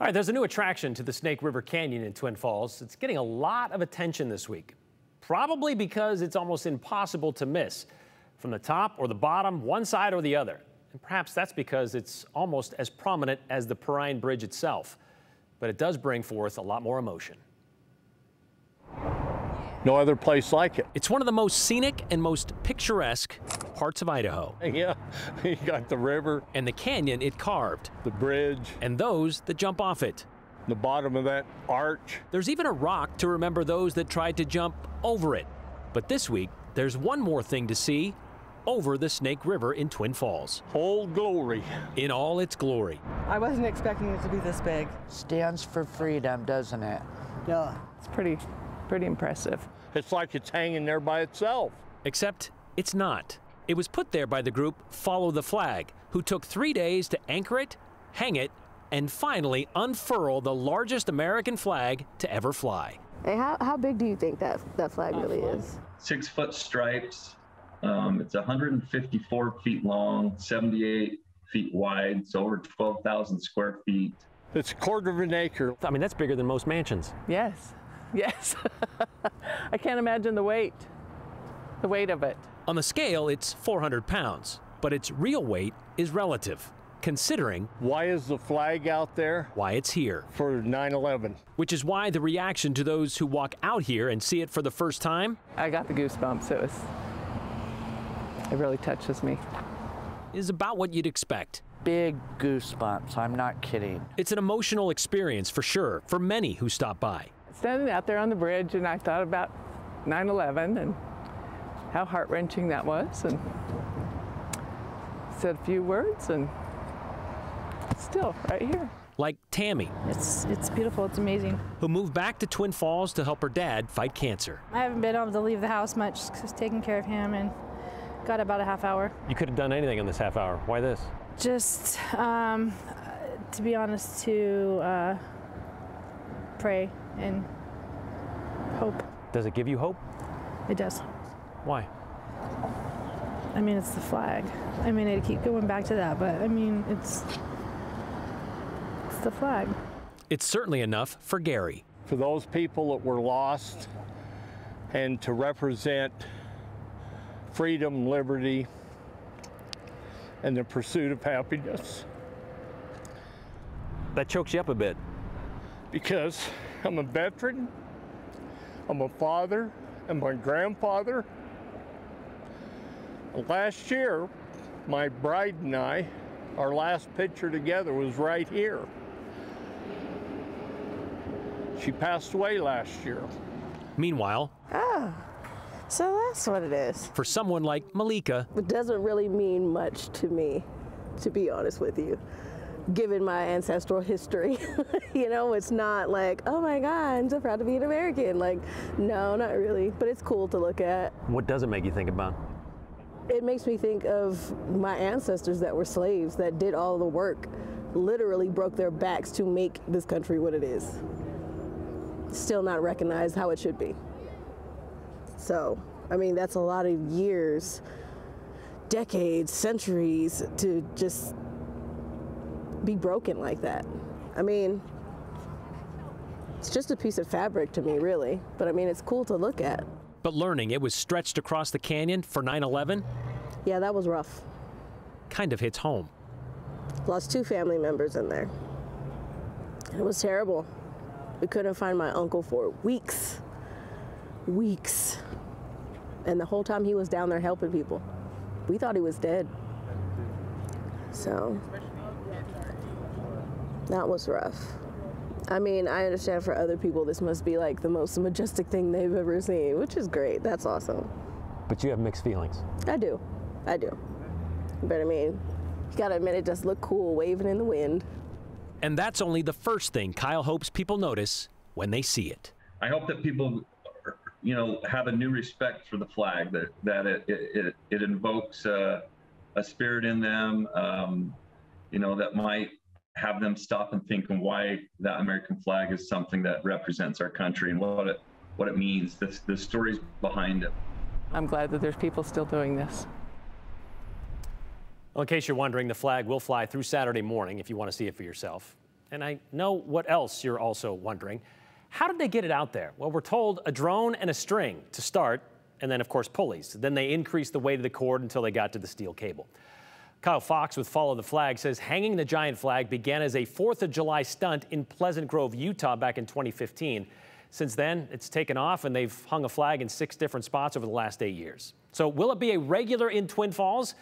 All right, there's a new attraction to the Snake River Canyon in Twin Falls. It's getting a lot of attention this week, probably because it's almost impossible to miss from the top or the bottom, one side or the other. And perhaps that's because it's almost as prominent as the Perrine Bridge itself. But it does bring forth a lot more emotion. No other place like it. It's one of the most scenic and most picturesque parts of Idaho. Yeah, you got the river. And the canyon it carved. The bridge. And those that jump off it. The bottom of that arch. There's even a rock to remember those that tried to jump over it. But this week, there's one more thing to see over the Snake River in Twin Falls. Whole glory. In all its glory. I wasn't expecting it to be this big. Stands for freedom, doesn't it? Yeah. It's pretty, pretty impressive. It's like it's hanging there by itself. Except it's not. It was put there by the group Follow the Flag, who took three days to anchor it, hang it, and finally unfurl the largest American flag to ever fly. Hey, how, how big do you think that, that flag really is? Six foot stripes, um, it's 154 feet long, 78 feet wide, so over 12,000 square feet. It's a quarter of an acre. I mean, that's bigger than most mansions. Yes, yes. I can't imagine the weight, the weight of it. On the scale, it's 400 pounds, but its real weight is relative considering why is the flag out there? Why it's here. For 9 11. Which is why the reaction to those who walk out here and see it for the first time. I got the goosebumps. It was it really touches me. Is about what you'd expect. Big goosebumps, I'm not kidding. It's an emotional experience for sure, for many who stop by. Standing out there on the bridge, and I thought about 9 11 and how heart wrenching that was, and said a few words, and still right here. Like Tammy. It's, it's beautiful, it's amazing. Who moved back to Twin Falls to help her dad fight cancer. I haven't been able to leave the house much, just taking care of him and got about a half hour. You could have done anything in this half hour. Why this? Just, um, to be honest, to uh, pray and hope. Does it give you hope? It does. Why? I mean, it's the flag. I mean, I keep going back to that, but I mean, it's it's the flag. It's certainly enough for Gary. For those people that were lost, and to represent freedom, liberty, and the pursuit of happiness. That chokes you up a bit. Because I'm a veteran, I'm a father, and my grandfather. Last year, my bride and I, our last picture together was right here. She passed away last year. Meanwhile, ah. So that's what it is. For someone like Malika, it doesn't really mean much to me, to be honest with you, given my ancestral history. you know, it's not like, oh my God, I'm so proud to be an American. Like, no, not really, but it's cool to look at. What does it make you think about? It makes me think of my ancestors that were slaves, that did all the work, literally broke their backs to make this country what it is. Still not recognized how it should be. So, I mean, that's a lot of years, decades, centuries to just be broken like that. I mean, it's just a piece of fabric to me, really. But I mean, it's cool to look at. But learning it was stretched across the canyon for 9 11? Yeah, that was rough. Kind of hits home. Lost two family members in there. It was terrible. We couldn't find my uncle for weeks. Weeks. And the whole time he was down there helping people. We thought he was dead. So that was rough. I mean, I understand for other people this must be like the most majestic thing they've ever seen, which is great. That's awesome. But you have mixed feelings. I do. I do. But I mean, you gotta admit it does look cool waving in the wind. And that's only the first thing Kyle hopes people notice when they see it. I hope that people you know, have a new respect for the flag. That that it it, it invokes a, a spirit in them, um, you know, that might have them stop and think and why that American flag is something that represents our country and what it what it means. The the stories behind it. I'm glad that there's people still doing this. Well, in case you're wondering, the flag will fly through Saturday morning if you want to see it for yourself. And I know what else you're also wondering. How did they get it out there? Well, we're told a drone and a string to start, and then, of course, pulleys. Then they increased the weight of the cord until they got to the steel cable. Kyle Fox with Follow the Flag says hanging the giant flag began as a 4th of July stunt in Pleasant Grove, Utah back in 2015. Since then, it's taken off and they've hung a flag in six different spots over the last eight years. So will it be a regular in Twin Falls?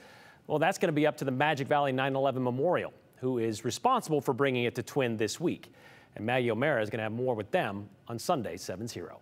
Well, that's going to be up to the Magic Valley 9/11 Memorial, who is responsible for bringing it to Twin this week. And Maggie O'Mara is going to have more with them on Sunday, 7 0.